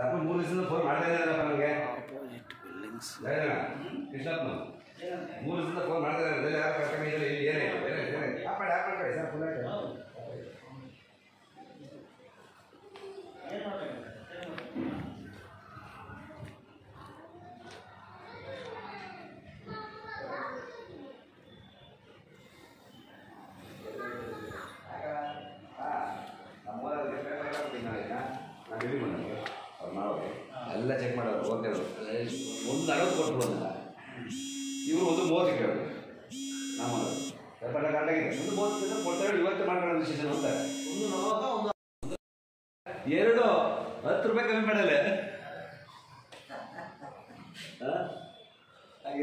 ಅಪ್ಪ ಮೂರು ದಿವಸದಿಂದ ಫೋನ್ ಮಾಡ್ತಾ ಇದ್ದಾರಪ್ಪ ನನಗೆ ಕೃಷ್ಣಪ್ಪ ಮೂರು ದಿವಸದಿಂದ ಫೋನ್ ಮಾಡ್ತಾ ಇದ್ದಾರೆ ಯಾರು ಕರ್ಕೊಂಡಿದ್ದಾರೆ ಇಲ್ಲಿ ಏನೇ ಏನೇ ಏನೇ ಕೊಟ್ಟರು ಇವರು ಒಂದು ಮೂವತ್ತು ಕರೆಕ್ಟಾಗಿದೆ ಒಂದು ಮೂವತ್ತು ಕೊಡ್ತಾರೆ, ಇವತ್ತು ಮಾಡ್ಕೊಳ್ಳೋ ಡಿಸಿಷನ್ ಅಂತಾರೆ ಎರಡು ಹತ್ತು ರೂಪಾಯಿ ಕಮ್ಮಿ ಮಾಡಲ್ಲ? ಹಾಗೆ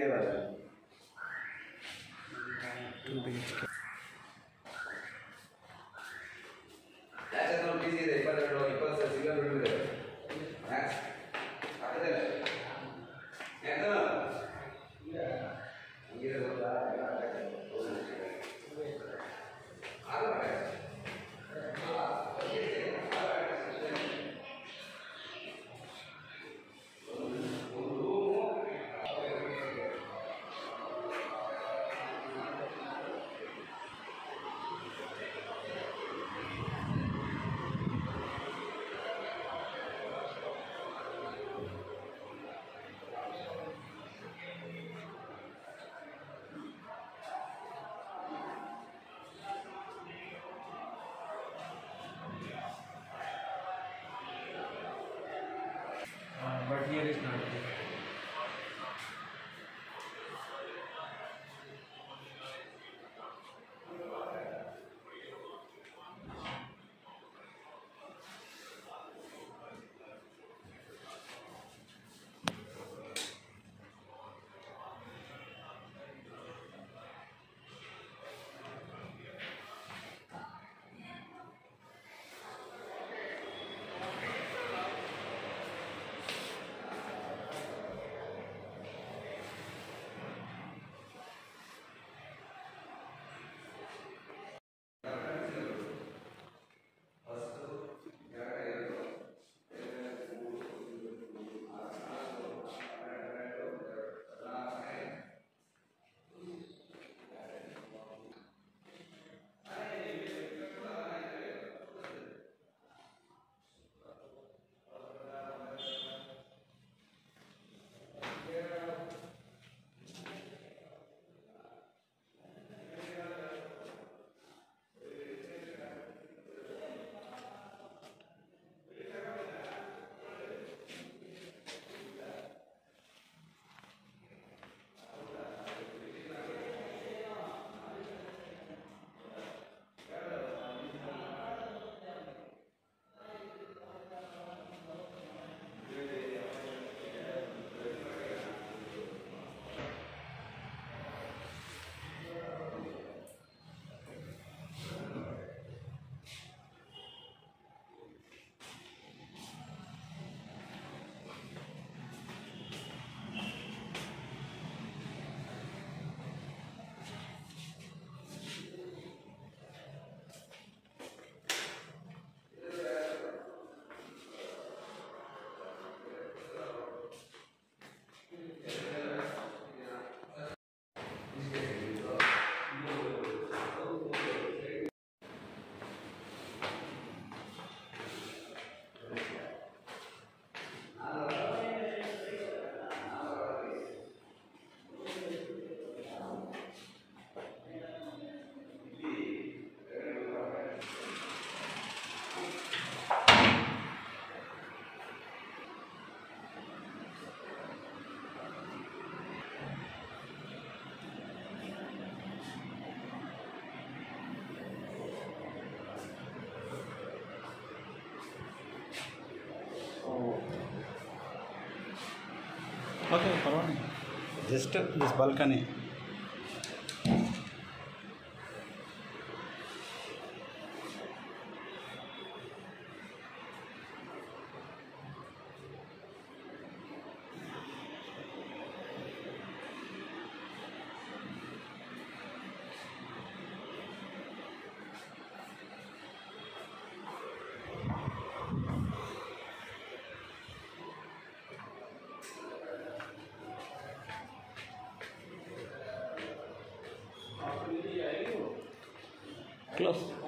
nearest Nagpur. ओके पर्वा just this balcony. Close.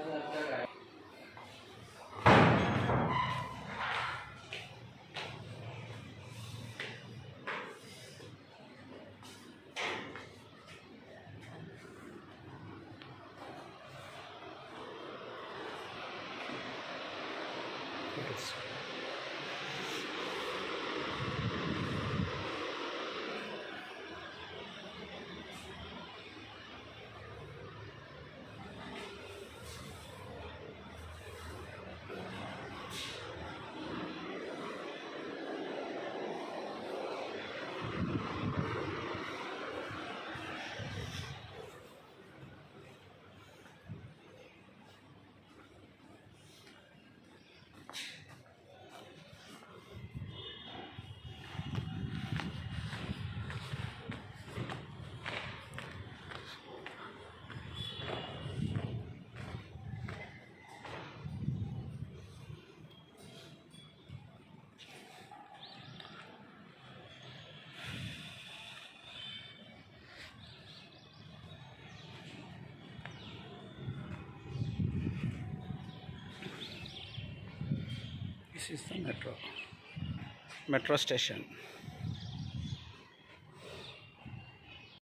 This is the metro. Metro station.